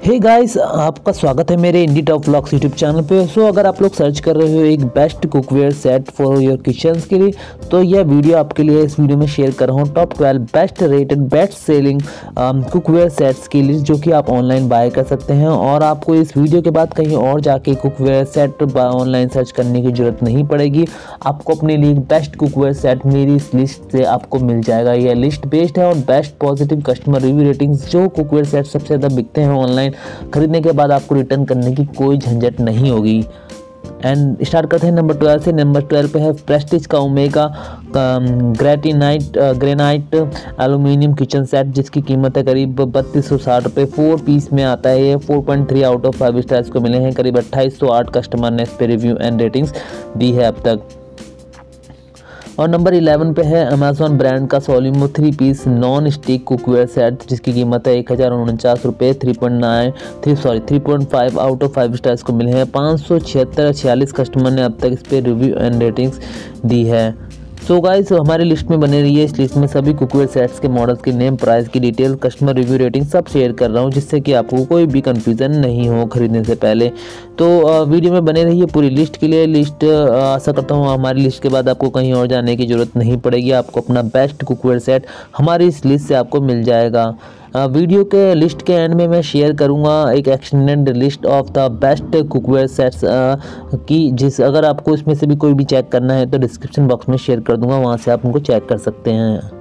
हे hey guys आपका स्वागत है मेरे Indi top vlogs YouTube channel पे। सो so, अगर आप लोग सर्च कर रहे हो एक best cookware set for your kitchen के लिए तो यह वीडियो आपके लिए इस वीडियो में शेयर कर रहा हूँ top twelve best rated best selling cookware sets की लिस्ट जो कि आप ऑनलाइन बाय कर सकते हैं। और आपको इस वीडियो के बाद कहीं और जाके कुकवेयर सेट ऑनलाइन सर्च करने की ज़रूरत नहीं पड़ेगी। आपको अपने लिए बेस्ट कुकवेयर सेट मेरी इस लिस्ट से आपको मिल जाएगा। यह लिस्ट बेस्ड है और best positive customer review ratings जो कुकवेयर सेट सबसे ज़्यादा बिकते हैं ऑनलाइन ऑनलाइन खरीदने के बाद आपको रिटर्न करने की कोई झंझट नहीं होगी। एंड स्टार्ट करते हैं नंबर ट्वेल्व से। नंबर ट्वेल्व पे है प्रेस्टिज का Omega ग्रेटिनाइट granite aluminium kitchen set जिसकी कीमत है करीब बत्तीस सौ साठ रुपये फोर पीस में आता है ये। Four point three out of five stars को मिले हैं। करीब अट्ठाईस सौ आठ कस्टमर ने इस पर रिव्यू एंड रेटिंग्स दी है अब तक। और नंबर 11 पे है अमेजोन ब्रांड का Solimo three piece non stick cookware set जिसकी कीमत है एक हज़ार उनचास रुपये three point nine three sorry three point five out of five stars को मिले हैं। पाँच सौ छिहत्तर, छियालीस कस्टमर ने अब तक इस पर रिव्यू एंड रेटिंग्स दी है। सो so गाइस हमारे लिस्ट में बने रही है। इस लिस्ट में सभी कुकवेयर सेट्स के मॉडल्स के नेम प्राइस की डिटेल कस्टमर रिव्यू रेटिंग सब शेयर कर रहा हूँ, जिससे कि आपको कोई भी कंफ्यूजन नहीं हो खरीदने से पहले। तो वीडियो में बने रहिए पूरी लिस्ट के लिए। लिस्ट आशा करता हूँ हमारी लिस्ट के बाद आपको कहीं और जाने की ज़रूरत नहीं पड़ेगी। आपको अपना बेस्ट कुकवेयर सेट हमारी इस लिस्ट से आपको मिल जाएगा। वीडियो के लिस्ट के एंड में मैं शेयर करूँगा एक extended list of the best cookware sets की जिस, अगर आपको इसमें से भी कोई भी चेक करना है तो डिस्क्रिप्शन बॉक्स में शेयर कर दूँगा, वहाँ से आप उनको चेक कर सकते हैं।